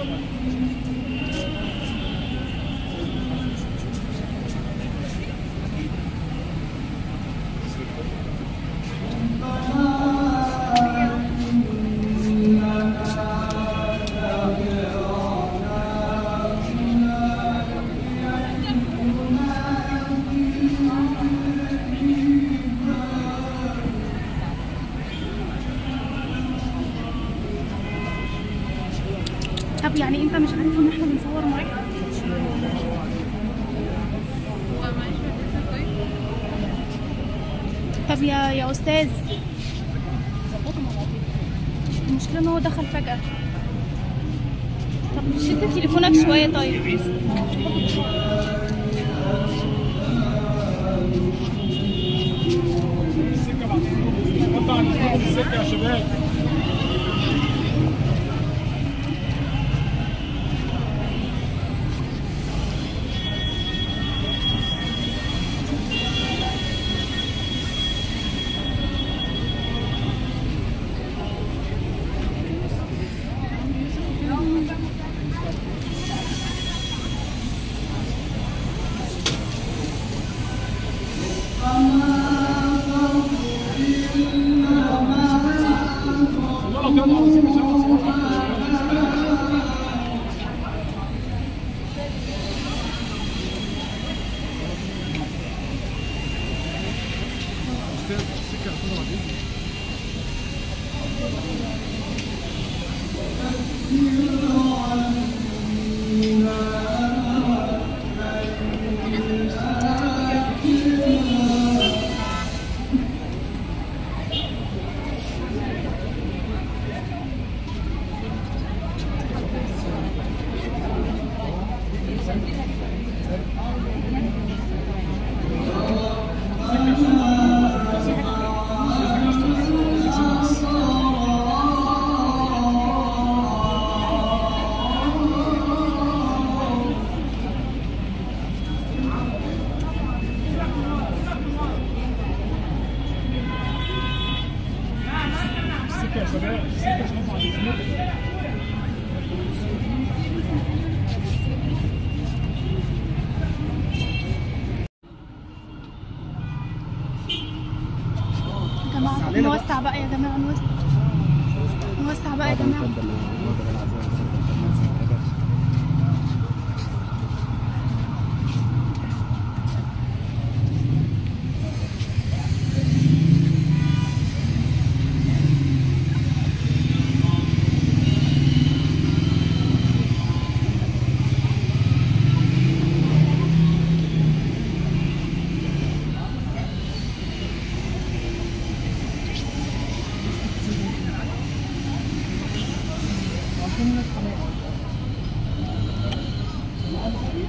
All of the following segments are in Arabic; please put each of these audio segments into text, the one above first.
すいません。طب يعني انت مش عارف ان إحنا بنصور معاك طب يا يا أستاذ. المشكلة إن هو دخل فجأة. طب شد تليفونك شوية طيب. السكة بعد السكة يا شباب. السكه هتكون بعدين السكه يا نوسع بقى يا جماعة نوسع. نوسع بقى يا جماعة.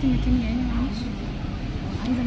حطيتي مكاني يعني معلش عايزة